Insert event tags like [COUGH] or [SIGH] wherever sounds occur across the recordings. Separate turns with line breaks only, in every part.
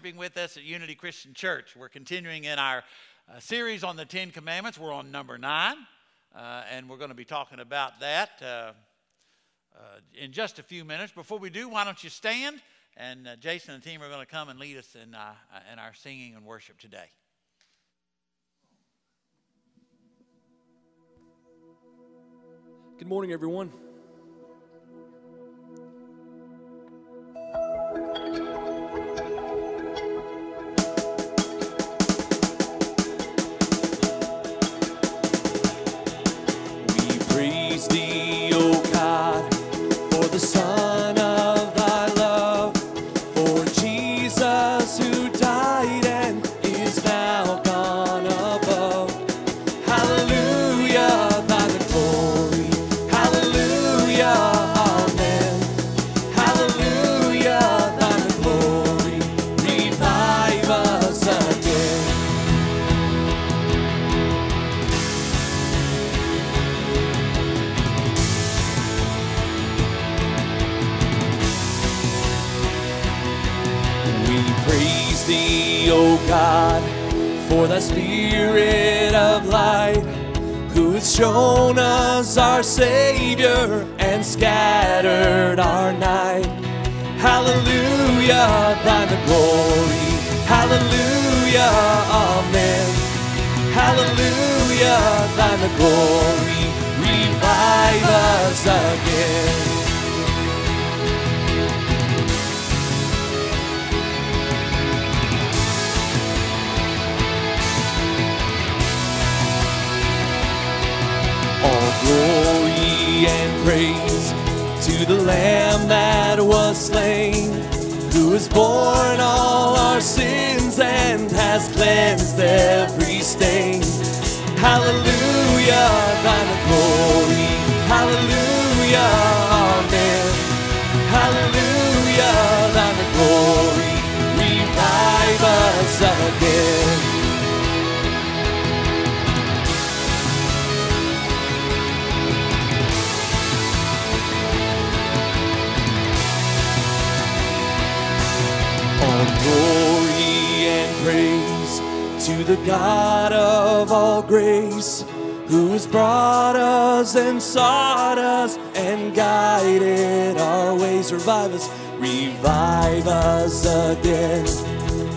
worshiping with us at Unity Christian Church. We're continuing in our uh, series on the Ten Commandments. We're on number nine, uh, and we're going to be talking about that uh, uh, in just a few minutes. Before we do, why don't you stand? And uh, Jason and the team are going to come and lead us in, in our singing and worship today.
Good morning, everyone. Spirit Savior and scattered our night. Hallelujah, thine the glory. Hallelujah, amen. Hallelujah, thine the glory. Revive us again. To the Lamb that was slain, who has borne all our sins and has cleansed every stain. Hallelujah, thine glory. Hallelujah. Hallelujah, thine glory. Revive us again. Glory and praise to the God of all grace, who has brought us and sought us and guided our ways. Revive us, revive us again.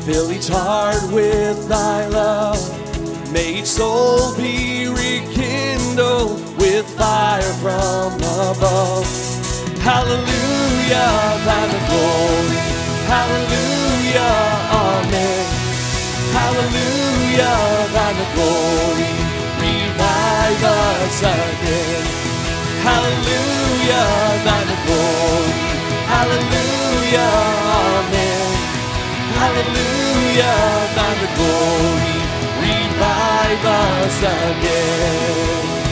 Fill each heart with thy love. May each soul be rekindled with fire from above. Hallelujah, glory. Hallelujah, amen. Hallelujah, the glory. Revive us again. Hallelujah, the glory. Hallelujah, amen. Hallelujah, the glory. Revive us again.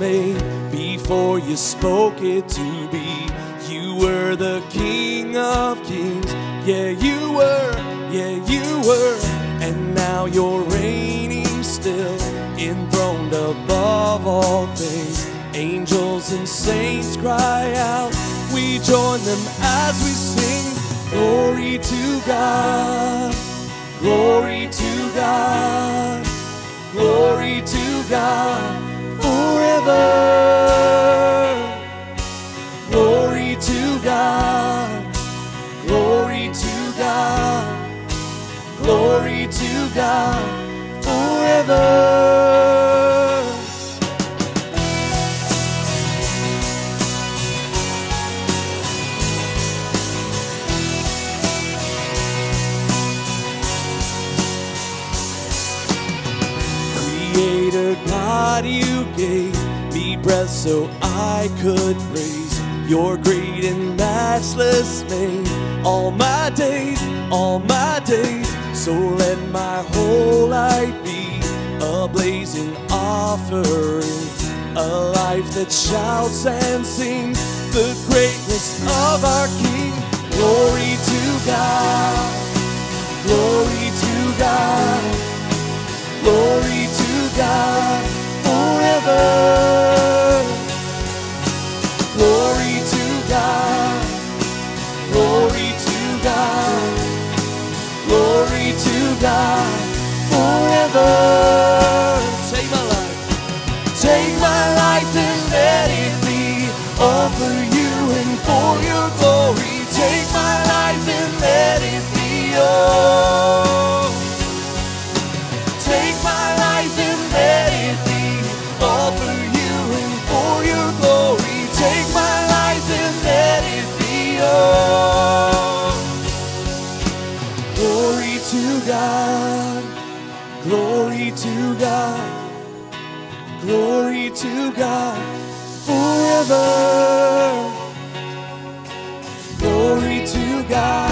Made before you spoke it to be. You were the King of Kings. Yeah, you were. Yeah, you were. And now you're reigning still, enthroned above all things. Angels and saints cry out. We join them as we sing. Glory to God. Glory to God. Glory to God forever. Glory to God, glory to God, glory to God forever. God you breath so I could praise your great and matchless name. All my days, all my days, so let my whole life be a blazing offering, a life that shouts and sings the greatness of our King. Glory to God, glory to God, glory to God forever. Glory to God, glory to God, glory to God forever. God forever. Glory to God,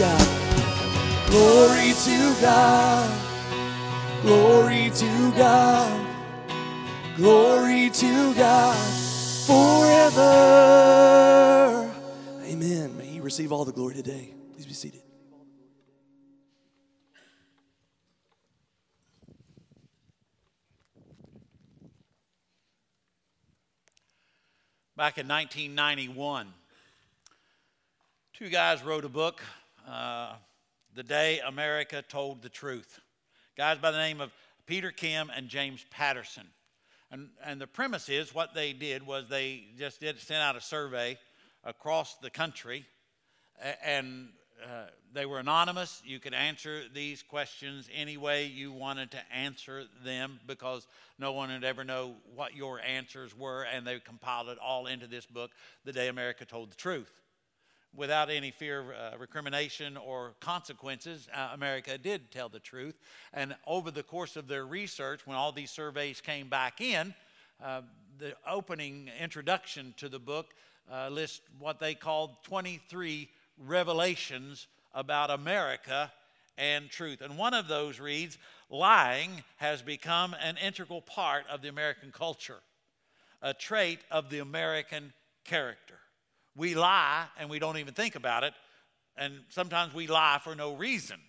God. Glory to God. Glory to God. Glory to God forever. Amen. May He receive all the glory today. Please be seated.
Back in 1991, two guys wrote a book, uh, The Day America Told the Truth. Guys by the name of Peter Kim and James Patterson. And, and the premise is what they did was they just did sent out a survey across the country, and uh, they were anonymous. You could answer these questions any way you wanted to answer them because no one would ever know what your answers were, and they compiled it all into this book, The Day America Told the Truth. Without any fear of uh, recrimination or consequences, uh, America did tell the truth. And over the course of their research, when all these surveys came back in, uh, the opening introduction to the book uh, lists what they called 23 revelations about America and truth. And one of those reads Lying has become an integral part of the American culture, a trait of the American character. We lie and we don't even think about it, and sometimes we lie for no reason.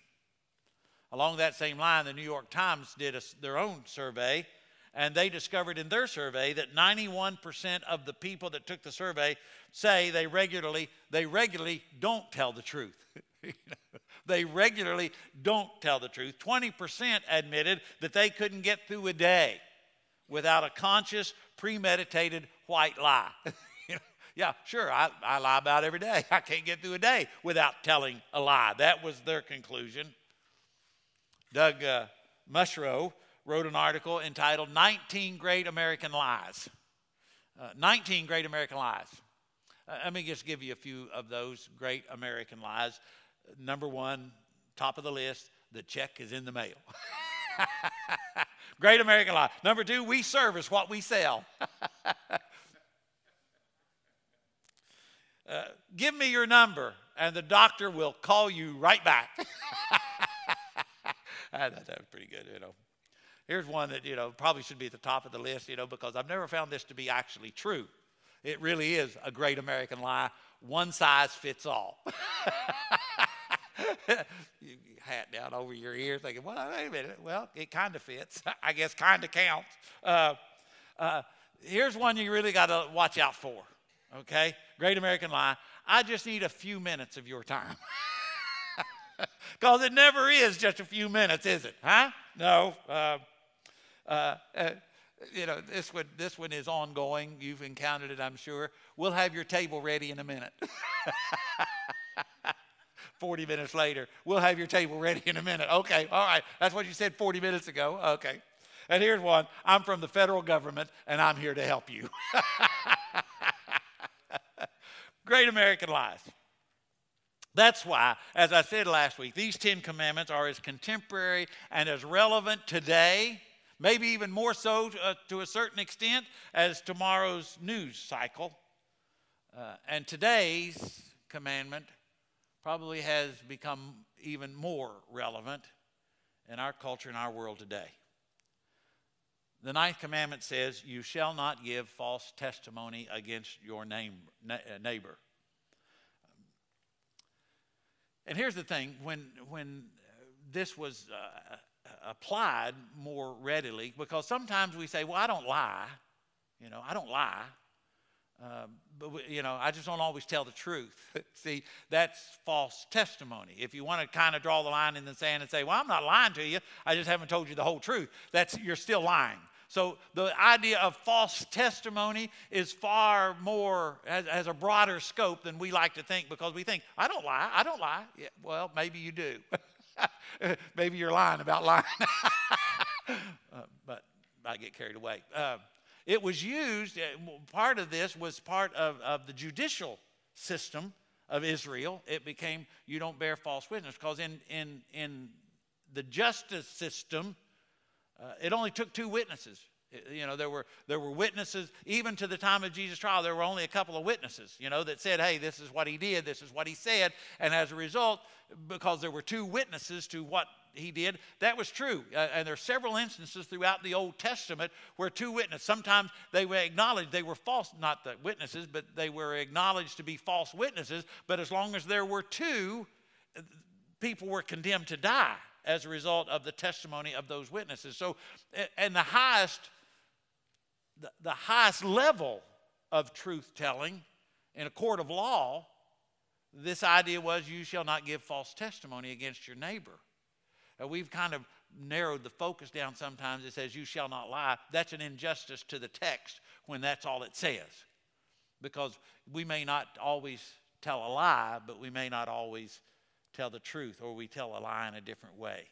Along that same line, the New York Times did a, their own survey, and they discovered in their survey that 91% of the people that took the survey say they regularly they regularly don't tell the truth. [LAUGHS] they regularly don't tell the truth. 20% admitted that they couldn't get through a day without a conscious, premeditated white lie. [LAUGHS] yeah, sure, I, I lie about every day. [LAUGHS] I can't get through a day without telling a lie. That was their conclusion. Doug uh, Mushrow wrote an article entitled 19 Great American Lies. Uh, 19 Great American Lies. Uh, let me just give you a few of those great American lies. Number one, top of the list, the check is in the mail. [LAUGHS] great American lie. Number two, we service what we sell. [LAUGHS] Uh, give me your number, and the doctor will call you right back. [LAUGHS] I thought that was pretty good, you know. Here's one that, you know, probably should be at the top of the list, you know, because I've never found this to be actually true. It really is a great American lie. One size fits all. [LAUGHS] hat down over your ear thinking, well, wait a minute. Well, it kind of fits. [LAUGHS] I guess kind of counts. Uh, uh, here's one you really got to watch out for, okay? Great American lie. I just need a few minutes of your time. [LAUGHS] Because it never is just a few minutes, is it? Huh? No. Uh, Uh, uh, you know, this one, this one is ongoing. You've encountered it, I'm sure. We'll have your table ready in a minute. [LAUGHS] 40 minutes later, we'll have your table ready in a minute. Okay, all right. That's what you said 40 minutes ago. Okay. And here's one I'm from the federal government, and I'm here to help you. [LAUGHS] Great American lies. That's why, as I said last week, these Ten Commandments are as contemporary and as relevant today, maybe even more so uh, to a certain extent, as tomorrow's news cycle. Uh, and today's commandment probably has become even more relevant in our culture and our world today. The ninth commandment says, You shall not give false testimony against your name, uh, neighbor. And here's the thing when, when this was uh, applied more readily, because sometimes we say, Well, I don't lie. You know, I don't lie. Uh, but, you know, I just don't always tell the truth. [LAUGHS] See, that's false testimony. If you want to kind of draw the line in the sand and say, Well, I'm not lying to you, I just haven't told you the whole truth, that's, you're still lying. So the idea of false testimony is far more, has, has, a broader scope than we like to think because we think, I don't lie, I don't lie. Yeah, well, maybe you do. [LAUGHS] maybe you're lying about lying. [LAUGHS] uh, but I get carried away. Uh, it was used, uh, part of this was part of, of the judicial system of Israel. It became, you don't bear false witness because in, in, in the justice system, uh, it only took two witnesses. You know, there were, there were witnesses, even to the time of Jesus' trial, there were only a couple of witnesses, you know, that said, hey, this is what he did, this is what he said. And as a result, because there were two witnesses to what he did, that was true. Uh, and there are several instances throughout the Old Testament where two witnesses, sometimes they were acknowledged they were false, not the witnesses, but they were acknowledged to be false witnesses. But as long as there were two, people were condemned to die as a result of the testimony of those witnesses. So, and the highest, the, highest level of truth telling in a court of law, this idea was you shall not give false testimony against your neighbor. And we've kind of narrowed the focus down sometimes. It says, You shall not lie. That's an injustice to the text when that's all it says. Because we may not always tell a lie, but we may not always tell the truth or we tell a lie in a different way.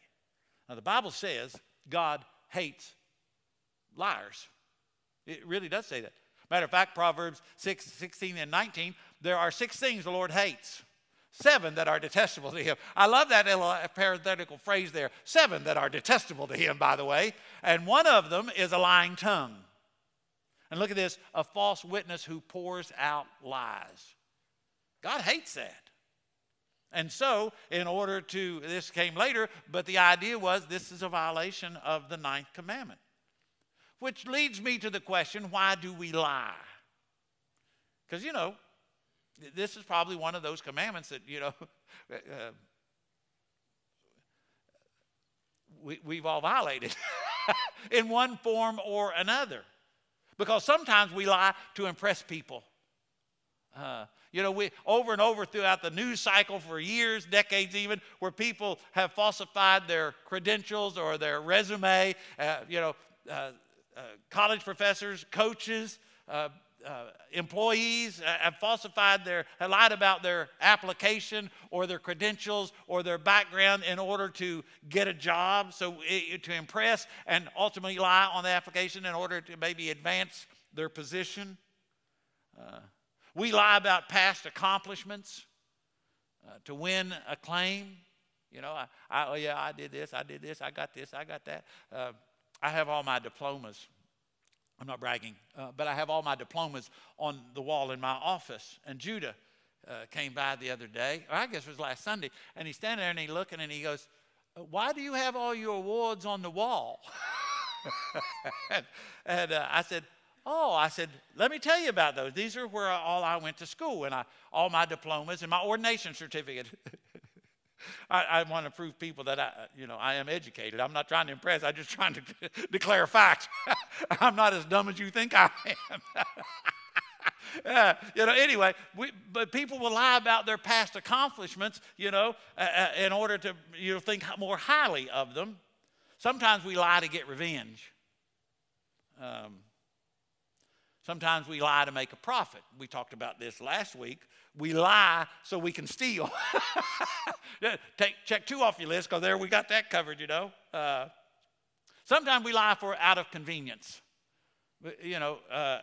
Now, the Bible says God hates liars. It really does say that. Matter of fact, Proverbs 6, 16 and 19, there are six things the Lord hates. Seven that are detestable to him. I love that little uh, parenthetical phrase there. Seven that are detestable to him, by the way. And one of them is a lying tongue. And look at this a false witness who pours out lies. God hates that. And so, in order to, this came later, but the idea was this is a violation of the ninth commandment. Which leads me to the question why do we lie? Because, you know, this is probably one of those commandments that, you know, [LAUGHS] uh, we, we've all violated [LAUGHS] in one form or another. Because sometimes we lie to impress people. Uh, you know, we over and over throughout the news cycle for years, decades even, where people have falsified their credentials or their resume. Uh, you know, uh, uh, college professors, coaches, uh, uh, employees have falsified their, have lied about their application or their credentials or their background in order to get a job, so it, to impress and ultimately lie on the application in order to maybe advance their position. We lie about past accomplishments uh, to win acclaim. You know, I, I, oh yeah, I did this, I did this, I got this, I got that. Uh, I have all my diplomas. I'm not bragging, uh, but I have all my diplomas on the wall in my office. And Judah uh, came by the other day, or I guess it was last Sunday, and he's standing there and he's looking and he goes, uh, Why do you have all your awards on the wall? [LAUGHS] and, and uh, I said, Oh, I said, let me tell you about those. These are where all I went to school and I, all my diplomas and my ordination certificate. [LAUGHS] I, I, want to prove people that I, you know, I am educated. I'm not trying to impress. I'm just trying to [LAUGHS] declare facts. [LAUGHS] I'm not as dumb as you think I am. yeah, you know, anyway, we, but people will lie about their past accomplishments, you know, uh, uh, in order to, you know, think more highly of them. Sometimes we lie to get revenge. Um, sometimes we lie to make a profit. We talked about this last week. We lie so we can steal. [LAUGHS] Take, check two off your list because there we got that covered, you know. Uh, sometimes we lie for out of convenience. You know, uh,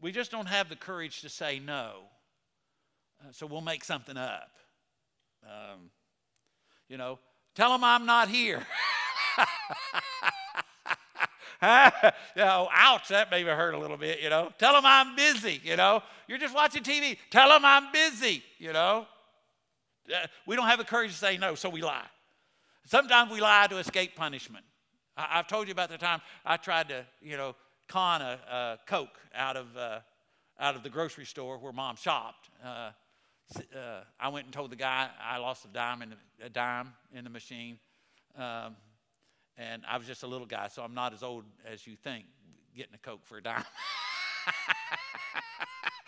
we just don't have the courage to say no. Uh, so we'll make something up. Um, you know, tell them I'm not here. [LAUGHS] [LAUGHS] know, ouch, that maybe hurt a little bit, you know. Tell them I'm busy, you know. You're just watching TV. Tell them I'm busy, you know. Uh, we don't have the courage to say no, so we lie. Sometimes we lie to escape punishment. I, have told you about the time I tried to, you know, con a, a Coke out of, uh, out of the grocery store where mom shopped. Uh, uh, I went and told the guy I lost a dime in the, a dime in the machine. Um, and I was just a little guy, so I'm not as old as you think getting a Coke for a dime.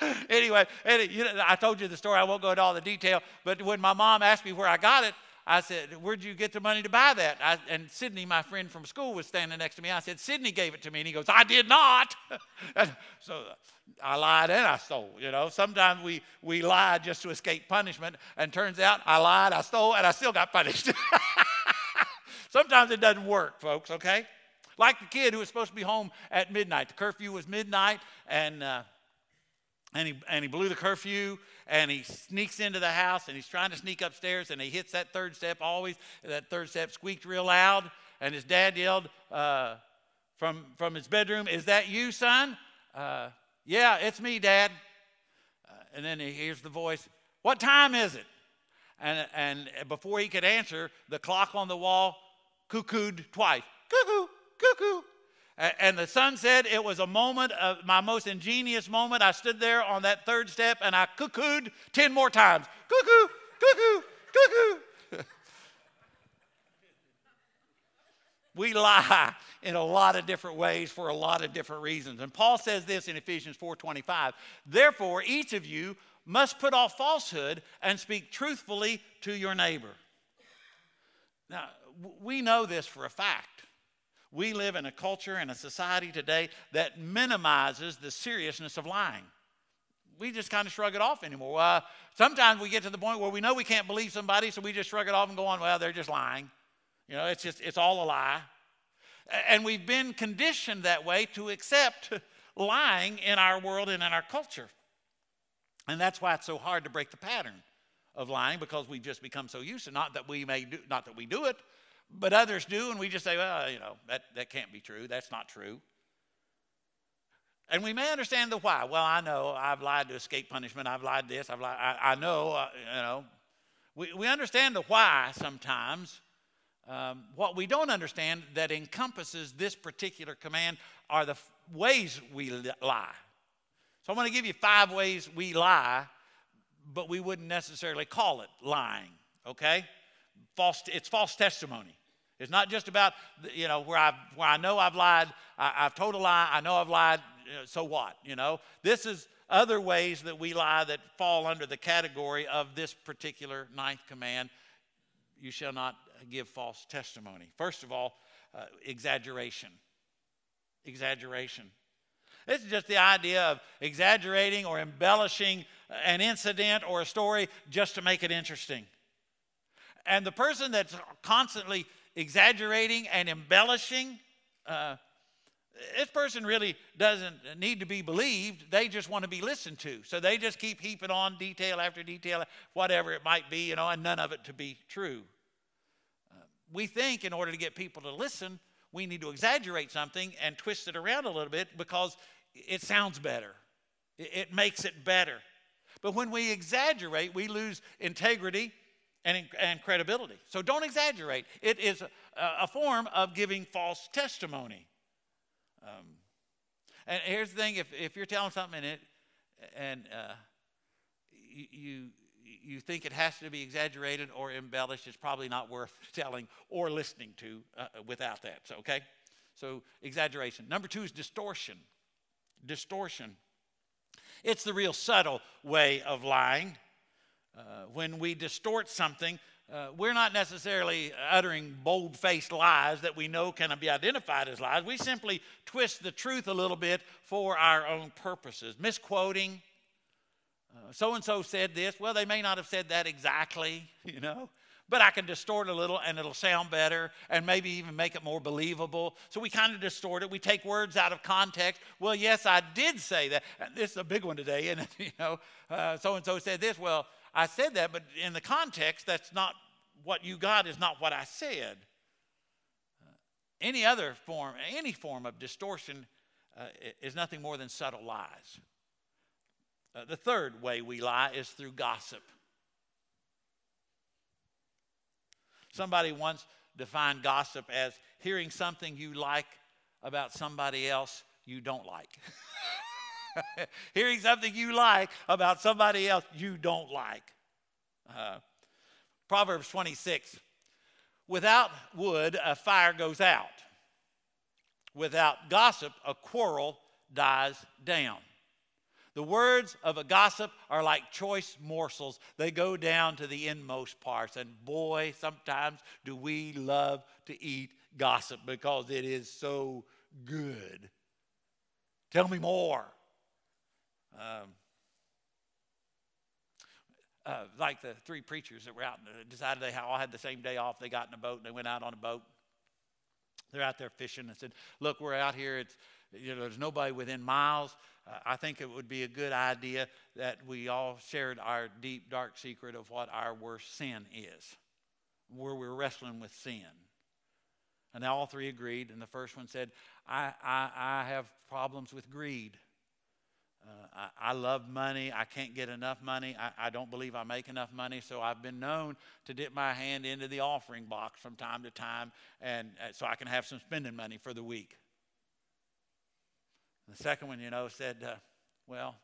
[LAUGHS] anyway, you know, I told you the story. I won't go into all the detail. But when my mom asked me where I got it, I said, Where'd you get the money to buy that? I, and Sydney, my friend from school, was standing next to me. I said, Sydney gave it to me. And he goes, I did not. [LAUGHS] so uh, I lied and I stole. You know, sometimes we, we lie just to escape punishment. And turns out I lied, I stole, and I still got punished. [LAUGHS] sometimes it doesn't work, folks, okay? Like the kid who was supposed to be home at midnight. The curfew was midnight, and. Uh, and he, and he blew the curfew and he sneaks into the house and he's trying to sneak upstairs and he hits that third step always that third step squeaked real loud and his dad yelled uh, from, from his bedroom is that you son uh, yeah it's me dad uh, and then he hears the voice what time is it and, and before he could answer the clock on the wall cuckooed twice cuckoo cuckoo and the son said it was a moment of my most ingenious moment. I stood there on that third step and I cuckooed 10 more times. Cuckoo, cuckoo, cuckoo. [LAUGHS] we lie in a lot of different ways for a lot of different reasons. And Paul says this in Ephesians 4:25. Therefore, each of you must put off falsehood and speak truthfully to your neighbor. Now, we know this for a fact we live in a culture and a society today that minimizes the seriousness of lying. We just kind of shrug it off anymore. Uh, sometimes we get to the point where we know we can't believe somebody, so we just shrug it off and go on, well, they're just lying. You know, it's just, it's all a lie. And we've been conditioned that way to accept lying in our world and in our culture. And that's why it's so hard to break the pattern of lying because we've just become so used to not that we may do not that we do it, but others do, and we just say, well, you know, that, that can't be true. That's not true. And we may understand the why. Well, I know I've lied to escape punishment. I've lied this. I've lied. I, I know, uh, you know. We, we understand the why sometimes. Um, what we don't understand that encompasses this particular command are the f- ways we lie. So I'm going to give you five ways we lie, but we wouldn't necessarily call it lying, okay? False, it's false testimony. It's not just about, you know, where, I've, where I know I've lied, I, have told a lie, I know I've lied, so what, you know? This is other ways that we lie that fall under the category of this particular ninth command you shall not give false testimony. First of all, uh, exaggeration. Exaggeration. This is just the idea of exaggerating or embellishing an incident or a story just to make it interesting. And the person that's constantly exaggerating and embellishing, uh, this person really doesn't need to be believed. They just want to be listened to. So they just keep heaping on detail after detail, whatever it might be, you know, and none of it to be true. Uh, we think in order to get people to listen, we need to exaggerate something and twist it around a little bit because it sounds better, it, it makes it better. But when we exaggerate, we lose integrity and, and credibility. So don't exaggerate. It is a, a form of giving false testimony. Um, and here's the thing if, if you're telling something and, it, and uh, you, you think it has to be exaggerated or embellished, it's probably not worth [LAUGHS] telling or listening to uh, without that. So, okay? So, exaggeration. Number two is distortion. Distortion. It's the real subtle way of lying. Uh, when we distort something uh, we're not necessarily uttering bold faced lies that we know can be identified as lies. We simply twist the truth a little bit for our own purposes. Misquoting, so and so said this. Well, they may not have said that exactly, [LAUGHS] you know, but I can distort a little and it'll sound better and maybe even make it more believable. So we kind of distort it. We take words out of context. Well, yes, I did say that. This is a big one today, [LAUGHS] and you know, so and so said this. Well, I said that, but in the context, that's not what you got, is not what I said. Uh, any other form, any form of distortion uh, is nothing more than subtle lies. Uh, the third way we lie is through gossip. Somebody once defined gossip as hearing something you like about somebody else you don't like. [LAUGHS] [LAUGHS] hearing something you like about somebody else you don't like. Uh, Proverbs 26 Without wood, a fire goes out. Without gossip, a quarrel dies down. The words of a gossip are like choice morsels. They go down to the inmost parts. And boy, sometimes do we love to eat gossip because it is so good. Tell me more. Um, uh, like the three preachers that were out and decided they all had the same day off. They got in a boat and they went out on a boat. They're out there fishing and said, "Look, we're out here. It's you know, there's nobody within miles. Uh, I think it would be a good idea that we all shared our deep, dark secret of what our worst sin is, where we're wrestling with sin." And they all three agreed. And the first one said, "I I, I have problems with greed." Uh, I, I, love money. I can't get enough money. I, I, don't believe I make enough money. So I've been known to dip my hand into the offering box from time to time, and uh, so I can have some spending money for the week. The second one, you know, said, uh, "Well,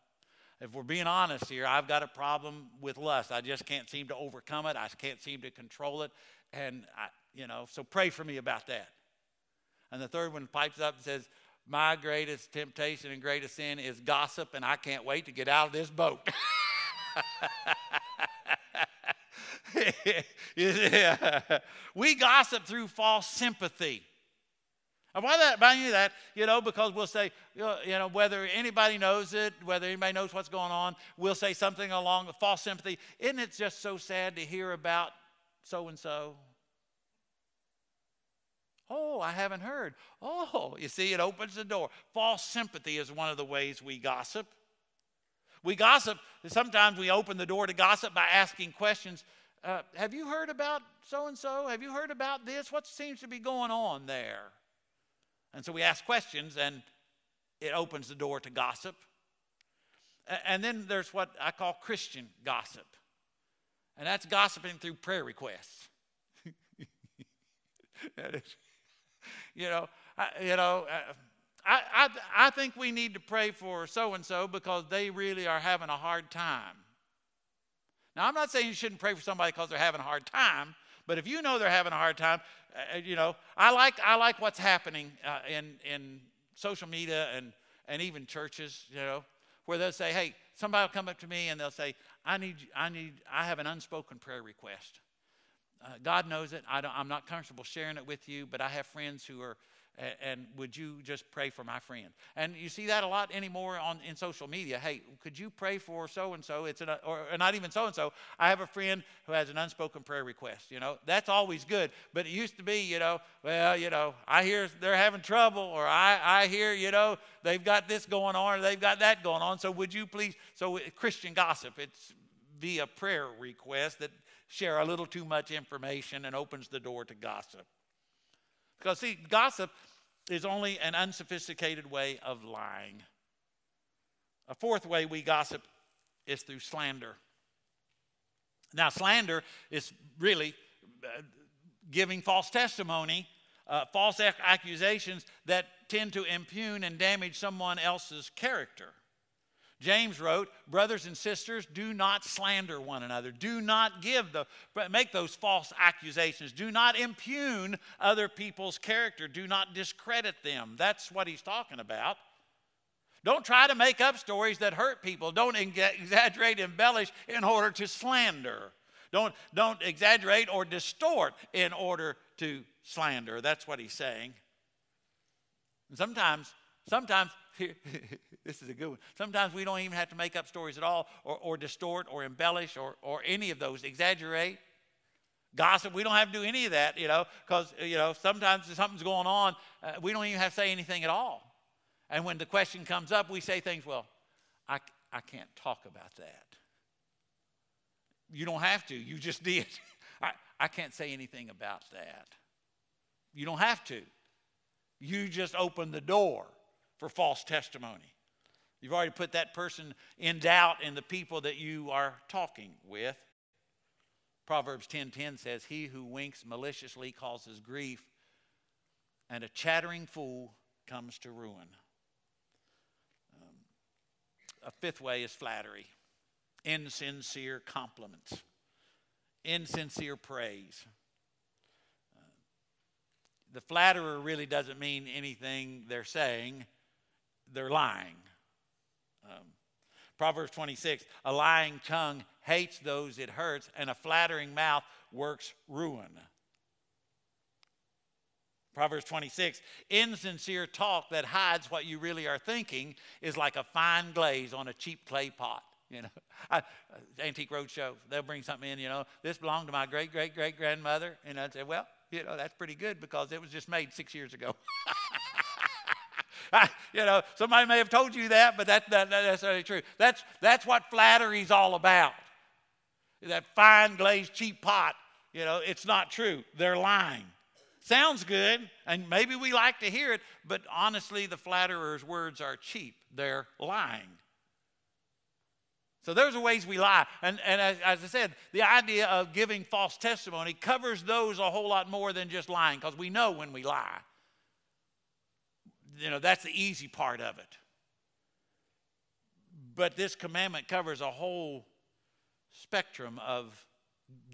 if we're being honest here, I've got a problem with lust. I just can't seem to overcome it. I can't seem to control it, and I, you know, so pray for me about that." And the third one pipes up and says, my greatest temptation and greatest sin is gossip, and I can't wait to get out of this boat. [LAUGHS] We gossip through false sympathy. And why that, why that? You know, because we'll say, you know, whether anybody knows it, whether anybody knows what's going on, we'll say something along false sympathy. Isn't it just so sad to hear about so and so? Oh, I haven't heard. Oh, you see, it opens the door. False sympathy is one of the ways we gossip. We gossip, sometimes we open the door to gossip by asking questions. Uh, have you heard about so and so? Have you heard about this? What seems to be going on there? And so we ask questions, and it opens the door to gossip. And then there's what I call Christian gossip, and that's gossiping through prayer requests. [LAUGHS] you know, I, you know, uh, I, I, I think we need to pray for so and so because they really are having a hard time. Now, I'm not saying you shouldn't pray for somebody because they're having a hard time, but if you know they're having a hard time, uh, you know, I like, I like what's happening uh, in, in social media and, and even churches, you know, where they'll say, hey, somebody will come up to me and they'll say, I need, I need, I have an unspoken prayer request. Uh, God knows it. I am not comfortable sharing it with you, but I have friends who are, and would you just pray for my friend? And you see that a lot anymore on in social media. Hey, could you pray for so and so? It's an, or, or not even so and so. I have a friend who has an unspoken prayer request. You know, that's always good. But it used to be, you know, well, you know, I hear they're having trouble, or I I hear, you know, they've got this going on, or they've got that going on. So would you please? So Christian gossip. It's via prayer request that share a little too much information and opens the door to gossip. Because, see, gossip is only an unsophisticated way of lying. A fourth way we gossip is through slander. Now, slander is really uh, giving false testimony, uh, false accusations that tend to impugn and damage someone else's character. James wrote, Brothers and sisters, do not slander one another. Do not give the, make those false accusations. Do not impugn other people's character. Do not discredit them. That's what he's talking about. Don't try to make up stories that hurt people. Don't exaggerate, embellish in order to slander. Don't, don't exaggerate or distort in order to slander. That's what he's saying. And sometimes, sometimes, [LAUGHS] this is a good one. Sometimes we don't even have to make up stories at all, or, or distort, or embellish, or, or any of those. Exaggerate, gossip. We don't have to do any of that, you know, because, you know, sometimes something's going on, uh, we don't even have to say anything at all. And when the question comes up, we say things, well, I, I can't talk about that. You don't have to, you just [LAUGHS] did. I, I can't say anything about that. You don't have to. You just open the door for false testimony. You've already put that person in doubt in the people that you are talking with. Proverbs 10:10 says, "He who winks maliciously causes grief, and a chattering fool comes to ruin." Um, a fifth way is flattery, insincere compliments, insincere praise. Uh, the flatterer really doesn't mean anything they're saying; they're lying. Um, Proverbs 26 A lying tongue hates those it hurts, and a flattering mouth works ruin. Proverbs 26 Insincere talk that hides what you really are thinking is like a fine glaze on a cheap clay pot. You know, [LAUGHS] I, uh, Antique Roadshow, they'll bring something in, you know, this belonged to my great, great, great grandmother. And I'd say, well, you know, that's pretty good because it was just made six years ago. [LAUGHS] [LAUGHS] you know, somebody may have told you that, but that, that, that's necessarily true. That's, that's what flattery's all about. That fine glazed cheap pot, you know, it's not true. They're lying. Sounds good, and maybe we like to hear it, but honestly, the flatterer's words are cheap. They're lying. So there's the ways we lie. And, and as, as, I said, the idea of giving false testimony covers those a whole lot more than just lying because we know when we lie you know, that's the easy part of it. But this commandment covers a whole spectrum of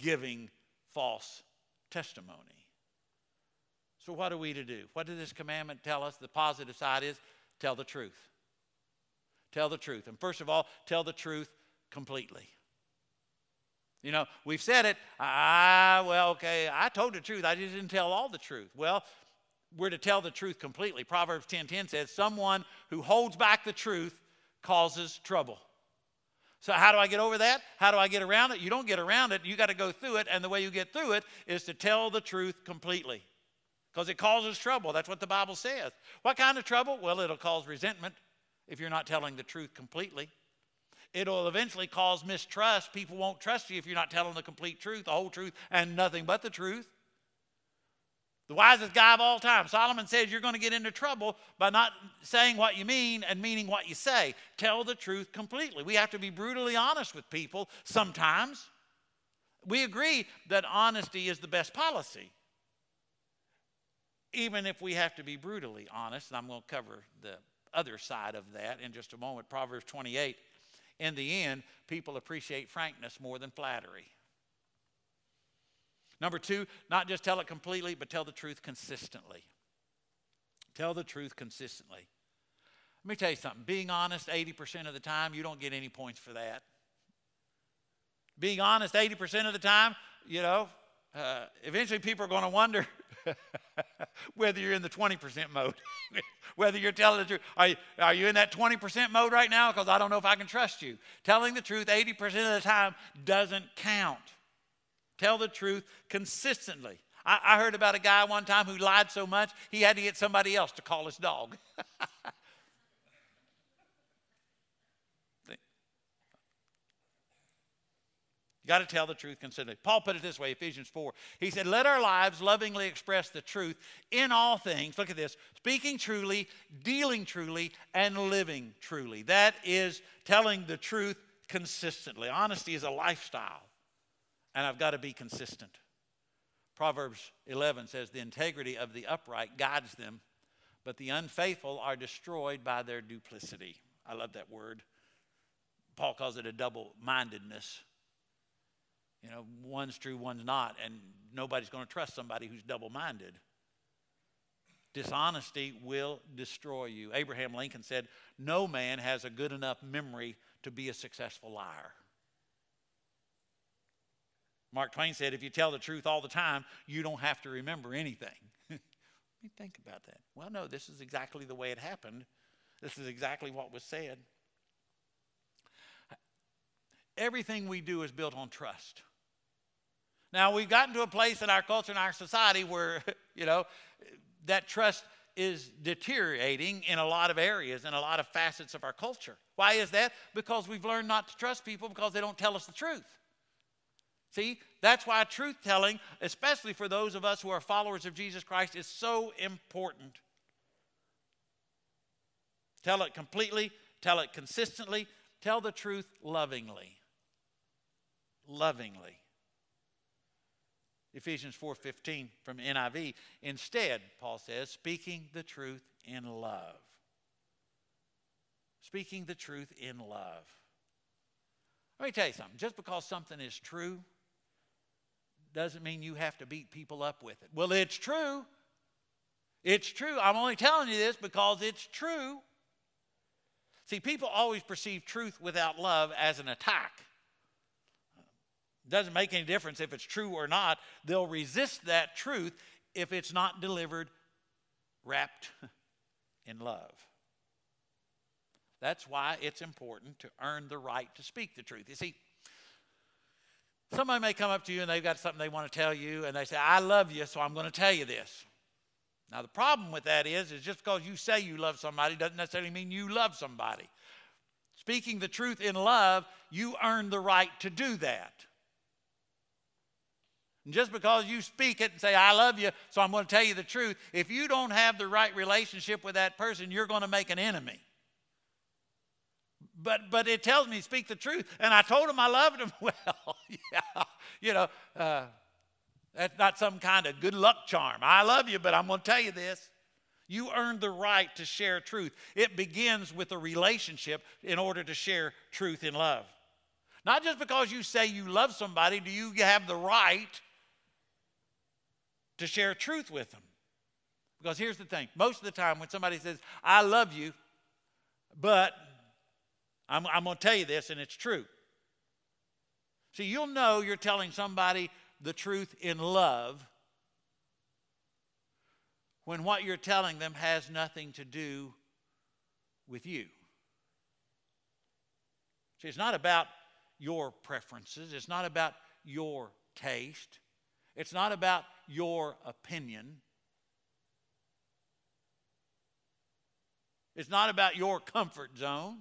giving false testimony. So, what are we to do? What does this commandment tell us? The positive side is tell the truth. Tell the truth. And first of all, tell the truth completely. You know, we've said it. Ah, well, okay, I told the truth. I just didn't tell all the truth. Well, we're to tell the truth completely. Proverbs 10:10 says, "Someone who holds back the truth causes trouble." So how do I get over that? How do I get around it? You don't get around it. You got to go through it, and the way you get through it is to tell the truth completely. Because it causes trouble. That's what the Bible says. What kind of trouble? Well, it'll cause resentment if you're not telling the truth completely. It'll eventually cause mistrust. People won't trust you if you're not telling the complete truth, the whole truth, and nothing but the truth. The wisest guy of all time. Solomon says you're going to get into trouble by not saying what you mean and meaning what you say. Tell the truth completely. We have to be brutally honest with people sometimes. We agree that honesty is the best policy. Even if we have to be brutally honest, and I'm going to cover the other side of that in just a moment. Proverbs 28. In the end, people appreciate frankness more than flattery. Number two, not just tell it completely, but tell the truth consistently. Tell the truth consistently. Let me tell you something. Being honest 80% of the time, you don't get any points for that. Being honest 80% of the time, you know, uh, eventually people are going to wonder [LAUGHS] whether you're in the 20% mode, [LAUGHS] whether you're telling the truth. Are you, are you in that 20% mode right now? Because I don't know if I can trust you. Telling the truth 80% of the time doesn't count. Tell the truth consistently. I, I heard about a guy one time who lied so much he had to get somebody else to call his dog. [LAUGHS] You got to tell the truth consistently. Paul put it this way, Ephesians 4. He said, Let our lives lovingly express the truth in all things. Look at this speaking truly, dealing truly, and living truly. That is telling the truth consistently. Honesty is a lifestyle and I've got to be consistent. Proverbs 11 says, The integrity of the upright guides them, but the unfaithful are destroyed by their duplicity. I love that word. Paul calls it a double mindedness. You know, one's true, one's not, and nobody's going to trust somebody who's double minded. Dishonesty will destroy you. Abraham Lincoln said, No man has a good enough memory to be a successful liar. Mark Twain said, if you tell the truth all the time, you don't have to remember anything. [LAUGHS] Let me think about that. Well, no, this is exactly the way it happened. This is exactly what was said. Everything we do is built on trust. Now, we've gotten to a place in our culture and our society where, [LAUGHS] you know, that trust is deteriorating in a lot of areas, and a lot of facets of our culture. Why is that? Because we've learned not to trust people because they don't tell us the truth. See, that's why truth telling, especially for those of us who are followers of Jesus Christ, is so important. Tell it completely, tell it consistently, tell the truth lovingly. Lovingly. Ephesians 4:15 from NIV. Instead, Paul says, speaking the truth in love. Speaking the truth in love. Let me tell you something. Just because something is true doesn't mean you have to beat people up with it. Well, it's true. It's true. I'm only telling you this because it's true. See, people always perceive truth without love as an attack. Doesn't make any difference if it's true or not. They'll resist that truth if it's not delivered wrapped [LAUGHS] in love. That's why it's important to earn the right to speak the truth. You see, somebody may come up to you and they've got something they want to tell you, and they say, I love you, so I'm going to tell you this. Now, the problem with that is, is just because you say you love somebody doesn't necessarily mean you love somebody. Speaking the truth in love, you earn the right to do that. And just because you speak it and say, I love you, so I'm going to tell you the truth, if you don't have the right relationship with that person, you're going to make an enemy. But, but it tells me speak the truth. And I told him I loved him. [LAUGHS] Well, [LAUGHS] yeah, you know, uh, that's not some kind of good luck charm. I love you, but I'm going to tell you this. You earned the right to share truth. It begins with a relationship in order to share truth in love. Not just because you say you love somebody, do you have the right to share truth with them. Because here's the thing most of the time, when somebody says, I love you, but I'm, I'm going to tell you this, and it's true. See, you'll know you're telling somebody the truth in love when what you're telling them has nothing to do with you. See, it's not about your preferences, it's not about your taste, it's not about your opinion. It's not about your comfort zone.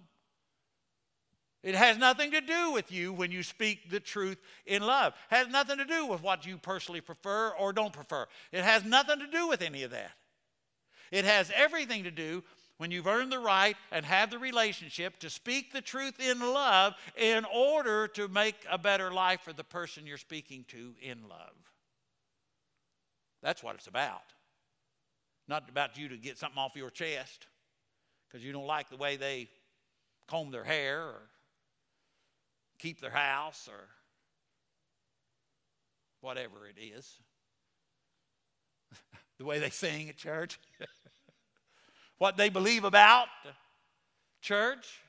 It has nothing to do with you when you speak the truth in love. It has nothing to do with what you personally prefer or don't prefer. It has nothing to do with any of that. It has everything to do when you've earned the right and have the relationship to speak the truth in love in order to make a better life for the person you're speaking to in love. That's what it's about. Not about you to get something off your chest because you don't like the way they comb their hair or keep their house or whatever it is. [LAUGHS] the way they sing at church. [LAUGHS] what they believe about church.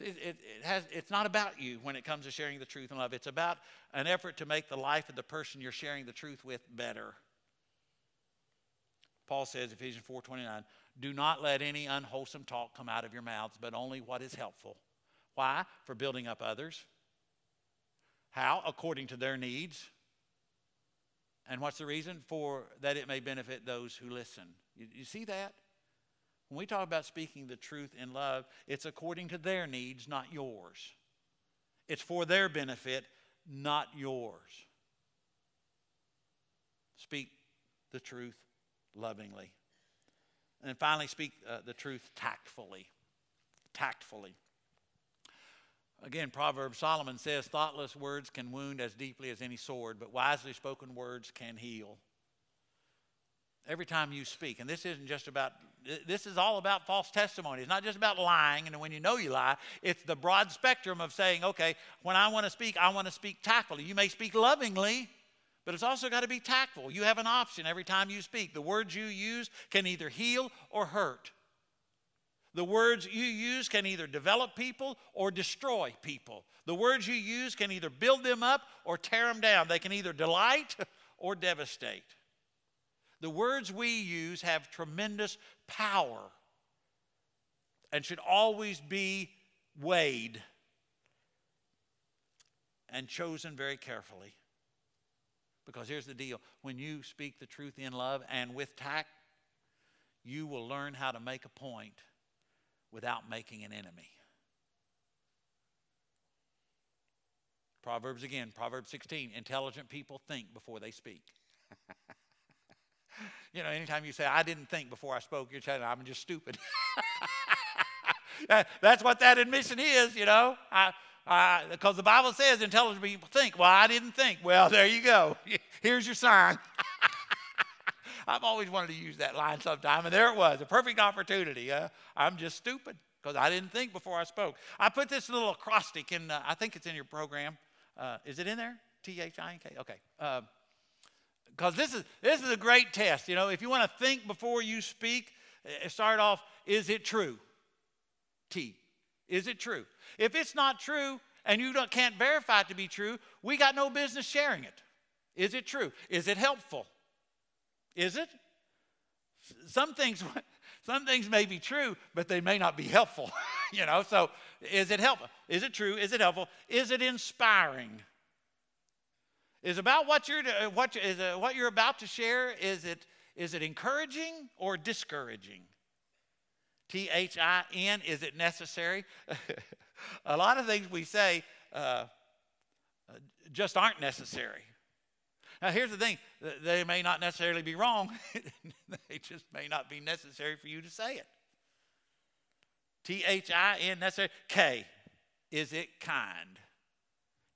It, it, it, has, it's not about you when it comes to sharing the truth and love. It's about an effort to make the life of the person you're sharing the truth with better. Paul says, Ephesians 4.29, do not let any unwholesome talk come out of your mouths, but only what is helpful. Why? For building up others. How? According to their needs. And what's the reason? For that it may benefit those who listen. You, you see that? When we talk about speaking the truth in love, it's according to their needs, not yours. It's for their benefit, not yours. Speak the truth lovingly. And finally, speak uh, the truth tactfully. Tactfully. Again, Proverbs Solomon says, Thoughtless words can wound as deeply as any sword, but wisely spoken words can heal every time you speak. And this isn't just about, this is all about false testimony. It's not just about lying and when you know you lie. It's the broad spectrum of saying, okay, when I want to speak, I want to speak tactfully. You may speak lovingly, but it's also got to be tactful. You have an option every time you speak. The words you use can either heal or hurt. The words you use can either develop people or destroy people. The words you use can either build them up or tear them down. They can either delight [LAUGHS] or devastate. The words we use have tremendous power and should always be weighed and chosen very carefully. Because here's the deal when you speak the truth in love and with tact, you will learn how to make a point without making an enemy. Proverbs again, Proverbs 16 intelligent people think before they speak. [LAUGHS] you know, anytime you say, I didn't think before I spoke, you're telling I'm just stupid. [LAUGHS] That's what that admission is, you know. Because the Bible says intelligent people think. Well, I didn't think. Well, there you go. [LAUGHS] Here's your sign. I've always wanted to use that line sometime, and there it was, a perfect opportunity. Uh, I'm just stupid because I didn't think before I spoke. I put this little acrostic in, uh, I think it's in your program. Uh, is it in there? T H I N K? Okay. Because uh, this is, this is a great test. You know, if you want to think before you speak, uh, start off, is it true? T. Is it true? If it's not true and you can't verify it to be true, we got no business sharing it. Is it true? Is it helpful? Is it? Some things, [LAUGHS] some things may be true, but they may not be helpful. [LAUGHS] you know, so is it helpful? Is it true? Is it helpful? Is it inspiring? Is about what you're uh, what is it, what you're about to share? Is it is it encouraging or discouraging? T H I N. Is it necessary? [LAUGHS] a lot of things we say uh, uh just aren't necessary. Now, here's the thing they may not necessarily be wrong, [LAUGHS] they just may not be necessary for you to say it. T H I N, necessary. K, is it kind?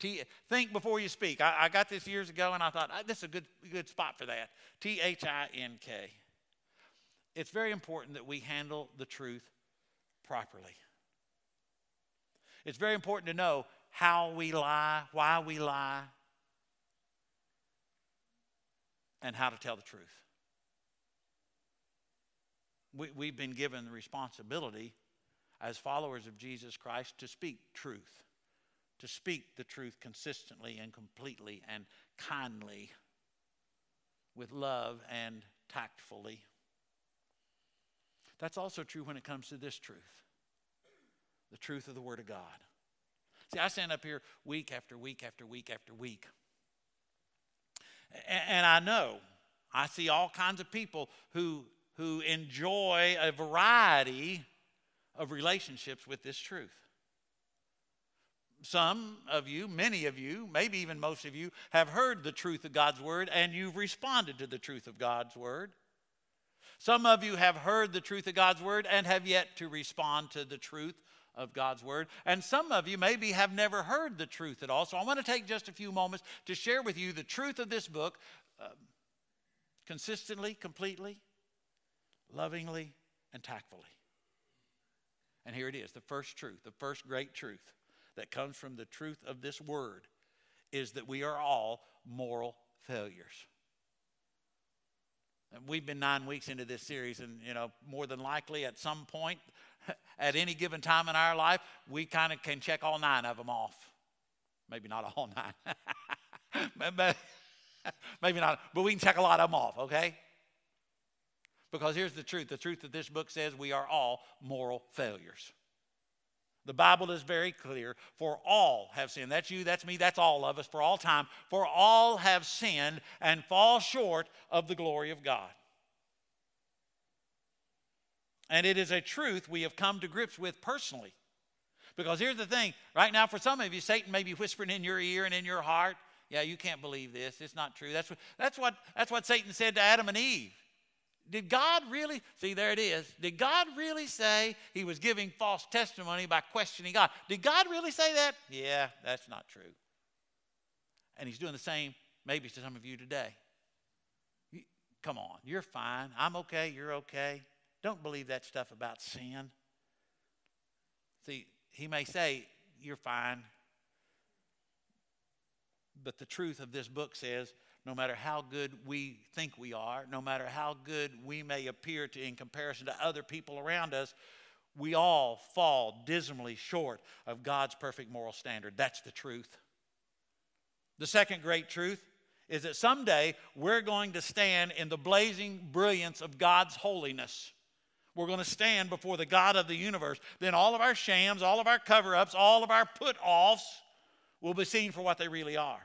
T, think before you speak. I, I got this years ago and I thought, this is a good, good spot for that. T H I N K. It's very important that we handle the truth properly. It's very important to know how we lie, why we lie, and how to tell the truth. We, we've been given the responsibility as followers of Jesus Christ to speak truth, to speak the truth consistently and completely and kindly, with love and tactfully. That's also true when it comes to this truth the truth of the Word of God. See, I stand up here week after week after week after week and I know, I see all kinds of people who, who enjoy a variety of relationships with this truth. Some of you, many of you, maybe even most of you, have heard the truth of God's word and you've responded to the truth of God's word. Some of you have heard the truth of God's word and have yet to respond to the truth of God's Word. And some of you maybe have never heard the truth at all. So I want to take just a few moments to share with you the truth of this book uh, consistently, completely, lovingly, and tactfully. And here it is the first truth, the first great truth that comes from the truth of this Word is that we are all moral failures. We've been nine weeks into this series, and you know, more than likely at some point [LAUGHS] at any given time in our life, we kind of can check all nine of them off. Maybe not all [LAUGHS] nine. [LAUGHS] Maybe not, but we can check a lot of them off, okay? Because here's the truth the truth that this book says we are all moral failures. The Bible is very clear. For all have sinned. That's you, that's me, that's all of us, for all time. For all have sinned and fall short of the glory of God. And it is a truth we have come to grips with personally. Because here's the thing right now, for some of you, Satan may be whispering in your ear and in your heart, yeah, you can't believe this. It's not true. That's what, that's what, that's what Satan said to Adam and Eve. Did God really, see, there it is. Did God really say he was giving false testimony by questioning God? Did God really say that? Yeah, that's not true. And he's doing the same maybe to some of you today. Come on, you're fine. I'm okay. You're okay. Don't believe that stuff about sin. See, he may say, You're fine. But the truth of this book says, no matter how good we think we are, no matter how good we may appear to in comparison to other people around us, we all fall dismally short of God's perfect moral standard. That's the truth. The second great truth is that someday we're going to stand in the blazing brilliance of God's holiness. We're going to stand before the God of the universe. Then all of our shams, all of our cover ups, all of our put offs will be seen for what they really are.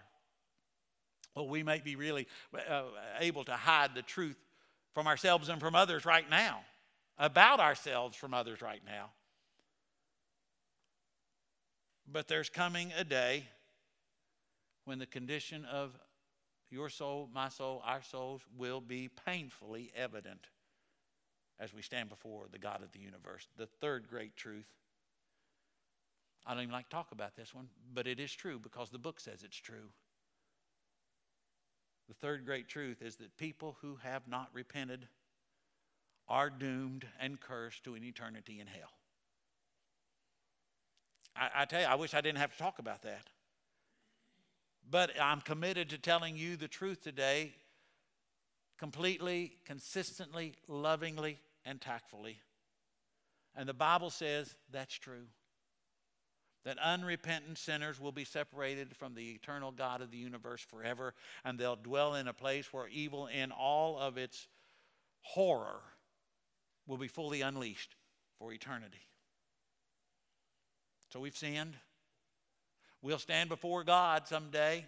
Well, we may be really uh, able to hide the truth from ourselves and from others right now, about ourselves from others right now. But there's coming a day when the condition of your soul, my soul, our souls will be painfully evident as we stand before the God of the universe. The third great truth. I don't even like to talk about this one, but it is true because the book says it's true. The third great truth is that people who have not repented are doomed and cursed to an eternity in hell. I, I, tell you, I wish I didn't have to talk about that. But I'm committed to telling you the truth today completely, consistently, lovingly, and tactfully. And the Bible says that's true that unrepentant sinners will be separated from the eternal God of the universe forever, and they'll dwell in a place where evil, in all of its horror, will be fully unleashed for eternity. So we've sinned. We'll stand before God someday.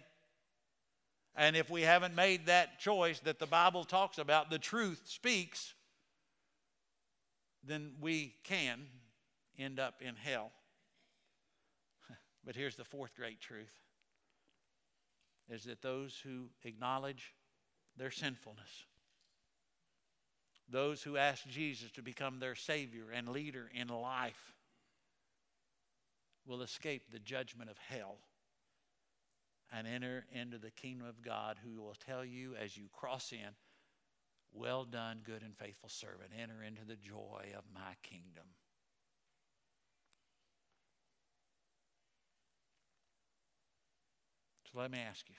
And if we haven't made that choice that the Bible talks about, the truth speaks, then we can end up in hell. [LAUGHS] But here's the fourth great truth is that those who acknowledge their sinfulness, those who ask Jesus to become their Savior and leader in life, will escape the judgment of hell and enter into the kingdom of God, who will tell you as you cross in, Well done, good and faithful servant, enter into the joy of my kingdom. So let me ask you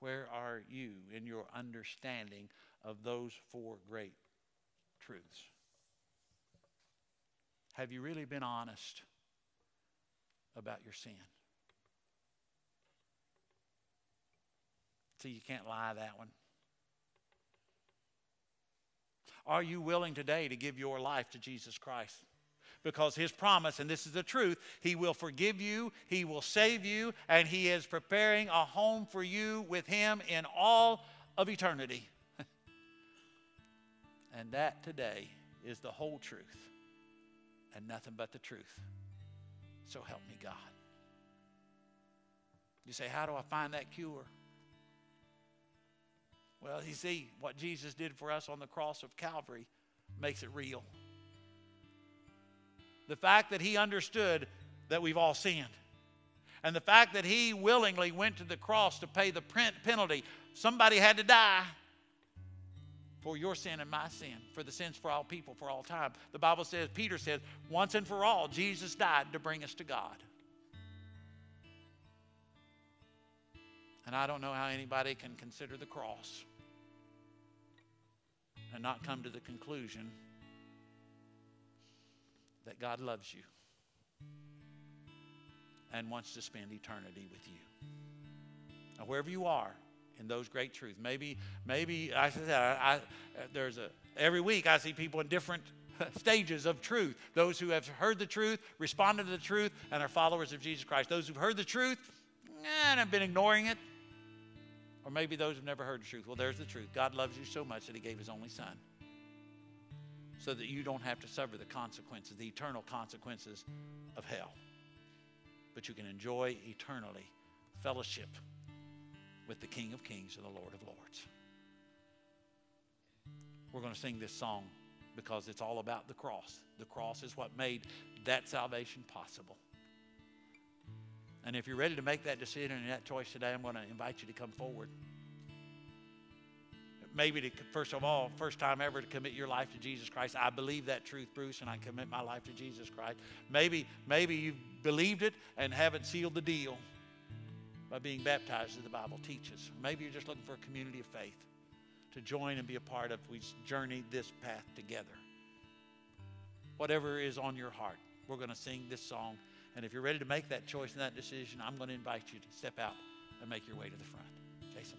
where are you in your understanding of those four great truths? Have you really been honest about your sin? See, you can't lie that one. Are you willing today to give your life to Jesus Christ? because his promise, and this is the truth, he will forgive you, he will save you, and he is preparing a home for you with him in all of eternity. [LAUGHS] and that today is the whole truth and nothing but the truth. So help me God. You say, How do I find that cure? Well, you see, what Jesus did for us on the cross of Calvary makes it real. The fact that he understood that we've all sinned. And the fact that he willingly went to the cross to pay the penalty. Somebody had to die for your sin and my sin, for the sins for all people for all time. The Bible says, Peter says, once and for all, Jesus died to bring us to God. And I don't know how anybody can consider the cross and not come to the conclusion that God loves you and wants to spend eternity with you. Now, wherever you are in those great truths, maybe, maybe I said I, there's a every week I see people in different [LAUGHS] stages of truth. Those who have heard the truth, responded to the truth, and are followers of Jesus Christ. Those who've heard the truth and have been ignoring it, or maybe those who've never heard the truth. Well, there's the truth. God loves you so much that He gave His only Son so that you don't have to suffer the consequences, the eternal consequences of hell. But you can enjoy eternally fellowship with the King of Kings and the Lord of Lords. We're going to sing this song because it's all about the cross. The cross is what made that salvation possible. And if you're ready to make that decision and that choice today, I'm going to invite you to come forward maybe to, first of all, first time ever to commit your life to Jesus Christ. I believe that truth, Bruce, and I commit my life to Jesus Christ. Maybe, maybe you've believed it and haven't sealed the deal by being baptized as the Bible teaches. Maybe you're just looking for a community of faith to join and be a part of. We journey this path together. whatever is on your heart. We're going to sing this song. And if you're ready to make that choice and that decision, I'm going to invite you to step out and make your way to the front. Jason,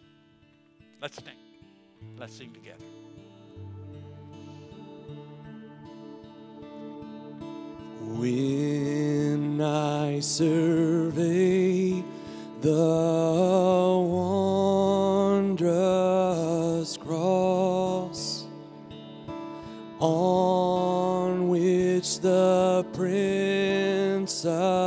let's sing. Let's sing together.
When I survey the wondrous cross on which the Prince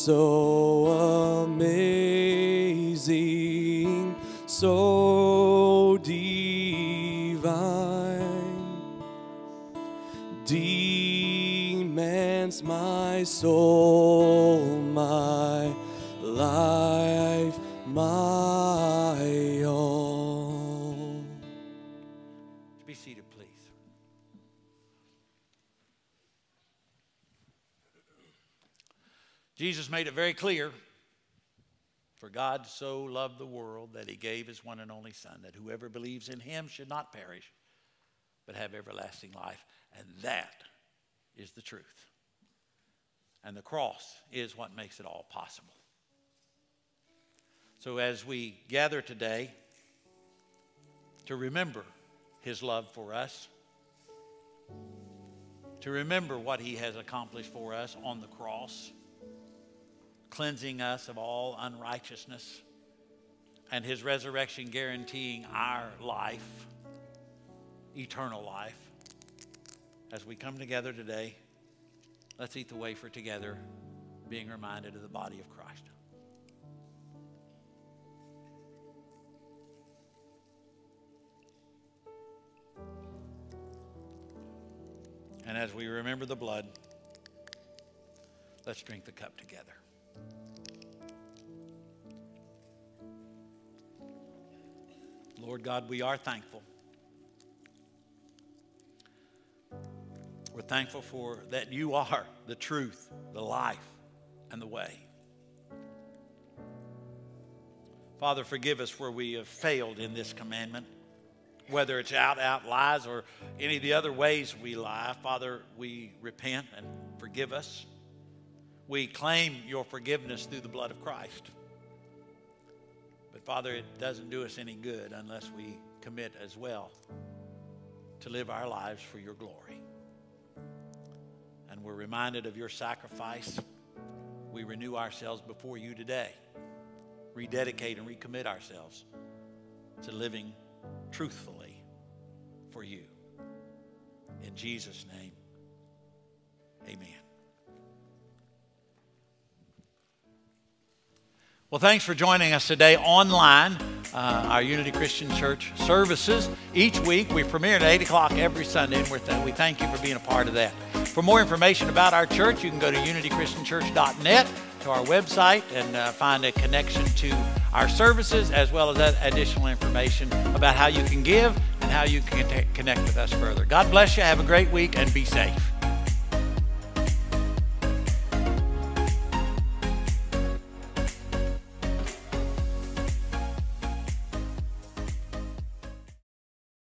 so amazing, so divine, demands my soul,
made it very clear for God so loved the world that he gave his one and only Son, that whoever believes in him should not perish, but have everlasting life. And that is the truth. And the cross is what makes it all possible. So as we gather today to remember his love for us, to remember what he has accomplished for us on the cross, cleansing us of all unrighteousness, and his resurrection guaranteeing our life, eternal life. As we come together today, let's eat the wafer together, being reminded of the body of Christ. And as we remember the blood, let's drink the cup together. Lord God, we are thankful. We're thankful for that you are the truth, the life, and the way. Father, forgive us where we have failed in this commandment, whether it's out, out lies or any of the other ways we lie. Father, we repent and forgive us. We claim your forgiveness through the blood of Christ. But Father, it doesn't do us any good unless we commit as well to live our lives for your glory. And we're reminded of your sacrifice. We renew ourselves before you today, rededicate and recommit ourselves to living truthfully for you. In Jesus' name, amen. Well, thanks for joining us today online. Uh, our Unity Christian Church services. Each week we premiere at 8 o'clock every Sunday, and th- we thank you for being a part of that. For more information about our church, you can go to unitychristianchurch.net to our website and uh, find a connection to our services as well as additional information about how you can give and how you can connect with us further. God bless you. Have a great week and be safe.